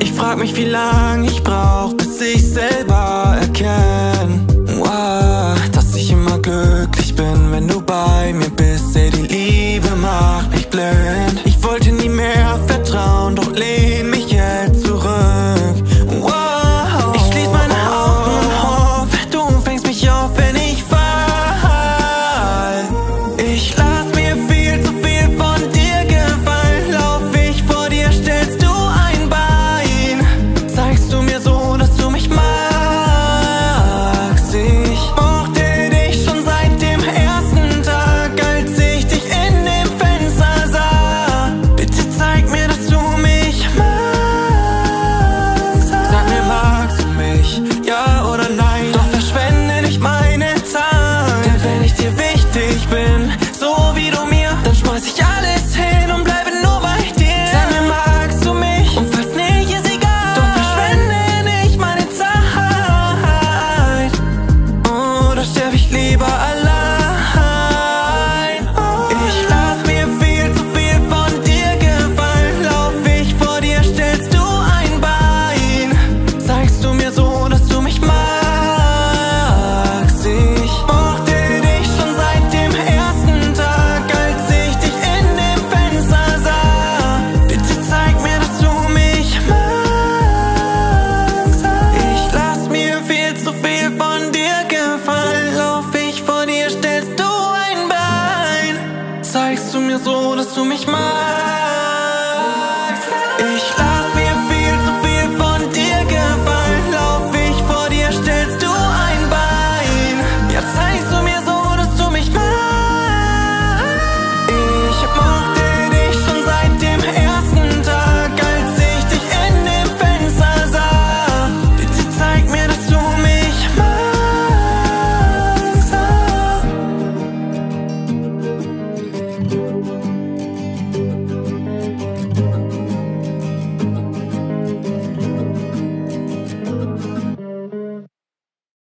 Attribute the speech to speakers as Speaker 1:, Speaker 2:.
Speaker 1: Ich frag mich, wie lang ich brauch, bis ich selber erkenn, wow, dass ich immer glücklich bin, wenn du bei mir bist. stellst du ein Bein, zeigst du mir so, dass du mich magst.